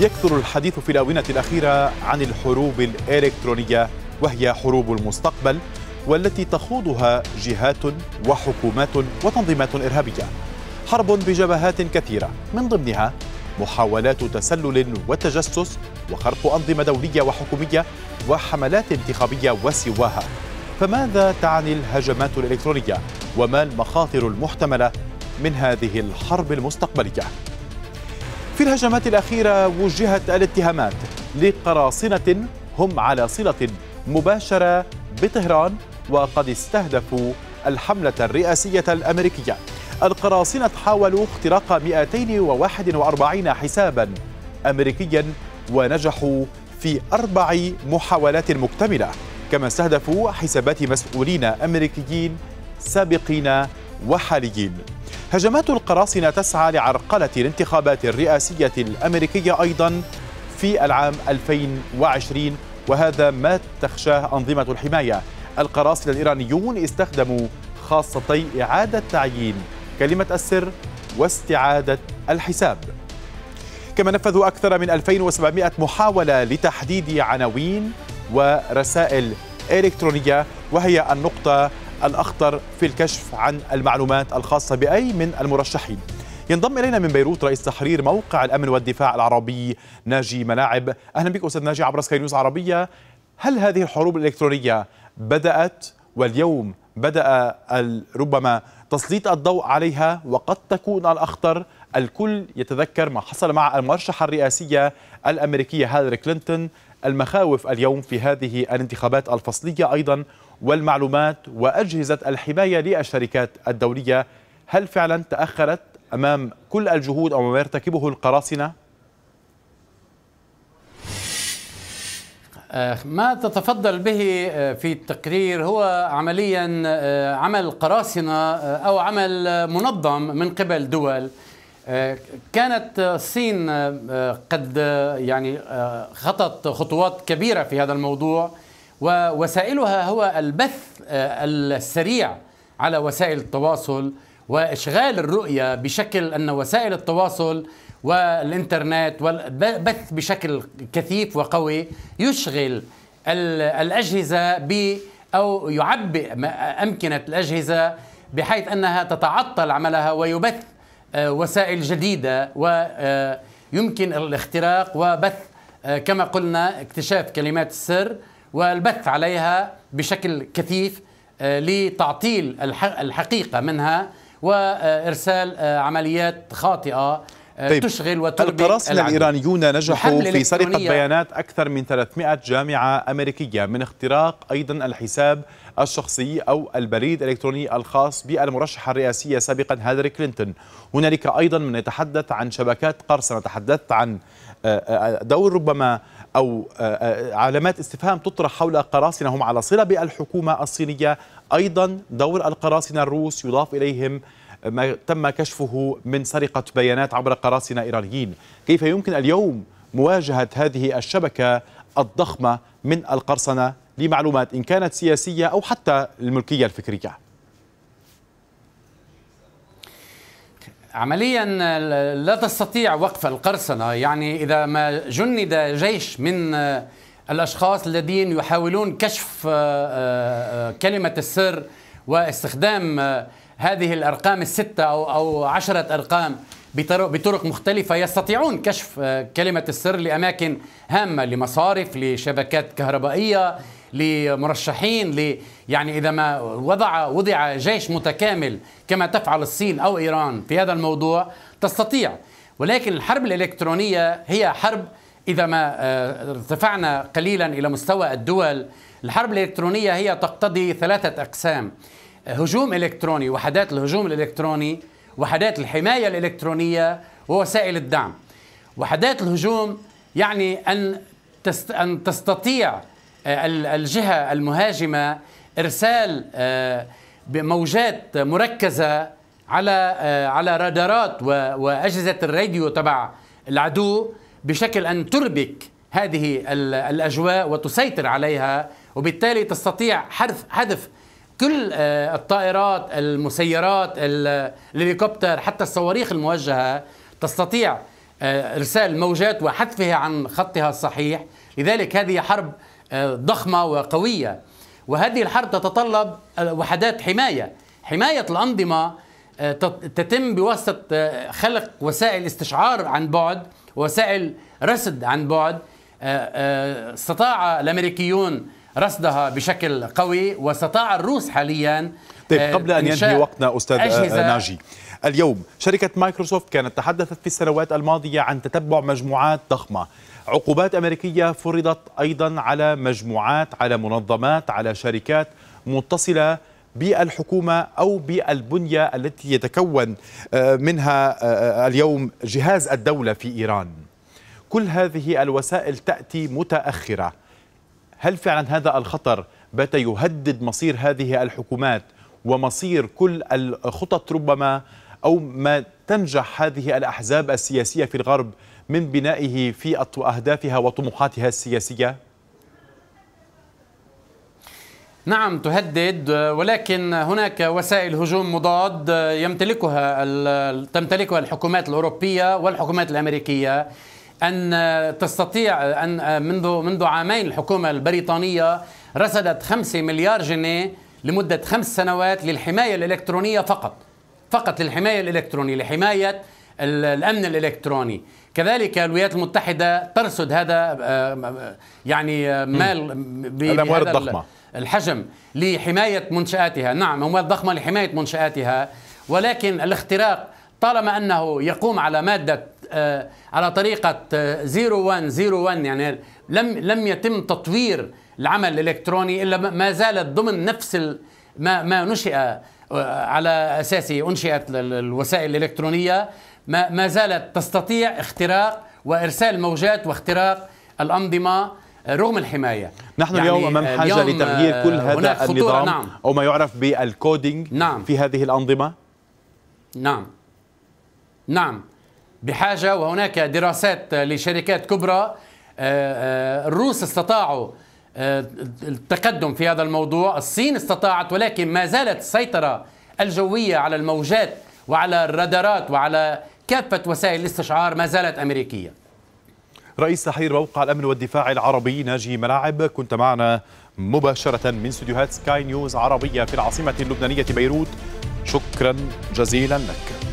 يكثر الحديث في الآونة الأخيرة عن الحروب الإلكترونية وهي حروب المستقبل والتي تخوضها جهات وحكومات وتنظيمات إرهابية. حرب بجبهات كثيرة من ضمنها محاولات تسلل وتجسس وخرق أنظمة دولية وحكومية وحملات انتخابية وسواها. فماذا تعني الهجمات الإلكترونية؟ وما المخاطر المحتملة من هذه الحرب المستقبلية؟ في الهجمات الأخيرة وجهت الاتهامات لقراصنة هم على صلة مباشرة بطهران وقد استهدفوا الحملة الرئاسية الأمريكية. القراصنة حاولوا اختراق 241 حسابا أمريكيا ونجحوا في أربع محاولات مكتملة. كما استهدفوا حسابات مسؤولين أمريكيين سابقين وحاليين. هجمات القراصنة تسعى لعرقلة الانتخابات الرئاسية الأمريكية أيضا في العام 2020 وهذا ما تخشاه أنظمة الحماية. القراصنة الإيرانيون استخدموا خاصتي إعادة تعيين كلمة السر واستعادة الحساب. كما نفذوا أكثر من 2700 محاولة لتحديد عناوين ورسائل إلكترونية وهي النقطة الأخطر في الكشف عن المعلومات الخاصة بأي من المرشحين. ينضم إلينا من بيروت رئيس تحرير موقع الأمن والدفاع العربي ناجي ملاعب أهلا بك أستاذ ناجي عبر سكاي نيوز عربية. هل هذه الحروب الإلكترونية بدأت واليوم بدأ ربما تسليط الضوء عليها وقد تكون الأخطر؟ الكل يتذكر ما حصل مع المرشحة الرئاسية الأمريكية هيلاري كلينتون المخاوف اليوم في هذه الانتخابات الفصلية أيضا والمعلومات وأجهزة الحماية للشركات الدولية. هل فعلا تأخرت أمام كل الجهود أو ما يرتكبه القراصنة؟ ما تتفضل به في التقرير هو عمليا عمل قراصنة أو عمل منظم من قبل دول. كانت الصين قد يعني خطت خطوات كبيرة في هذا الموضوع. ووسائلها هو البث السريع على وسائل التواصل وإشغال الرؤية بشكل أن وسائل التواصل والإنترنت والبث بشكل كثيف وقوي يشغل الأجهزة ب أو يعبئ أمكنة الأجهزة بحيث أنها تتعطل عملها ويبث وسائل جديدة ويمكن الاختراق وبث كما قلنا اكتشاف كلمات السر والبث عليها بشكل كثيف لتعطيل الحقيقة منها وإرسال عمليات خاطئة طيب تشغل القراصنة الإيرانيون نجحوا في سرقة بيانات أكثر من 300 جامعة أمريكية من اختراق أيضا الحساب الشخصي أو البريد الإلكتروني الخاص بالمرشحة الرئاسية سابقا هيلاري كلينتون. هنالك أيضا من يتحدث عن شبكات قرصنة تحدثت عن دور ربما أو علامات استفهام تطرح حول قراصنة هم على صلة بالحكومة الصينية. أيضا دور القراصنة الروس يضاف إليهم ما تم كشفه من سرقة بيانات عبر قراصنة إيرانيين. كيف يمكن اليوم مواجهة هذه الشبكة الضخمة من القرصنة؟ لمعلومات إن كانت سياسية أو حتى الملكية الفكرية. عمليا لا تستطيع وقف القرصنة. يعني إذا ما جند جيش من الأشخاص الذين يحاولون كشف كلمة السر واستخدام هذه الأرقام الستة أو أو عشرة أرقام بطرق مختلفة يستطيعون كشف كلمة السر لأماكن هامة لمصارف لشبكات كهربائية لمرشحين ل يعني إذا ما وضع وضع جيش متكامل كما تفعل الصين أو إيران في هذا الموضوع تستطيع. ولكن الحرب الإلكترونية هي حرب إذا ما ارتفعنا قليلا إلى مستوى الدول. الحرب الإلكترونية هي تقتضي ثلاثة أقسام هجوم إلكتروني وحدات الهجوم الإلكتروني وحدات الحماية الإلكترونية ووسائل الدعم. وحدات الهجوم يعني أن أن تستطيع الجهة المهاجمة إرسال موجات مركزة على على رادارات وأجهزة الراديو تبع العدو بشكل أن تربك هذه الأجواء وتسيطر عليها وبالتالي تستطيع حذف حذف كل الطائرات المسيرات الهليكوبتر حتى الصواريخ الموجهة تستطيع إرسال موجات وحذفها عن خطها الصحيح. لذلك هذه حرب ضخمة وقوية. وهذه الحرب تتطلب وحدات حماية. حماية الأنظمة تتم بواسطة خلق وسائل استشعار عن بعد وسائل رصد عن بعد. استطاع الأمريكيون رصدها بشكل قوي واستطاع الروس حاليا طيب قبل أن ينتهي وقتنا أستاذ ناجي اليوم شركة مايكروسوفت كانت تحدثت في السنوات الماضية عن تتبع مجموعات ضخمة. عقوبات أمريكية فرضت أيضا على مجموعات على منظمات على شركات متصلة بالحكومة أو بالبنية التي يتكون منها اليوم جهاز الدولة في إيران. كل هذه الوسائل تأتي متأخرة. هل فعلا هذا الخطر بات يهدد مصير هذه الحكومات ومصير كل الخطط ربما أو ما تنجح هذه الأحزاب السياسية في الغرب من بنائه في أهدافها وطموحاتها السياسية؟ نعم تهدد ولكن هناك وسائل هجوم مضاد يمتلكها تمتلكها الحكومات الأوروبية والحكومات الأمريكية أن تستطيع أن منذ منذ عامين الحكومة البريطانية رصدت 5 مليار جنيه لمدة خمس سنوات للحماية الإلكترونية فقط فقط للحماية الإلكترونية لحماية الأمن الإلكتروني. كذلك الولايات المتحدة ترصد هذا يعني مال الاموال الضخمه الحجم لحماية منشآتها. نعم اموال ضخمة لحماية منشآتها. ولكن الاختراق طالما أنه يقوم على مادة على طريقة 0101 يعني لم لم يتم تطوير العمل الإلكتروني إلا ما زالت ضمن نفس ما ما نشئ على أساسه أنشئت الوسائل الإلكترونية. ما ما زالت تستطيع اختراق وإرسال موجات واختراق الأنظمة رغم الحماية. نحن يعني اليوم أمام حاجة اليوم لتغيير كل هذا النظام نعم. أو ما يعرف بالكودينج نعم. في هذه الأنظمة؟ نعم. نعم. بحاجة وهناك دراسات لشركات كبرى الروس استطاعوا التقدم في هذا الموضوع. الصين استطاعت ولكن ما زالت السيطرة الجوية على الموجات وعلى الرادارات وعلى كافة وسائل الاستشعار ما زالت أمريكية. رئيس تحرير موقع الأمن والدفاع العربي ناجي ملاعب كنت معنا مباشرة من استديوهات سكاي نيوز عربية في العاصمة اللبنانية بيروت. شكرا جزيلا لك.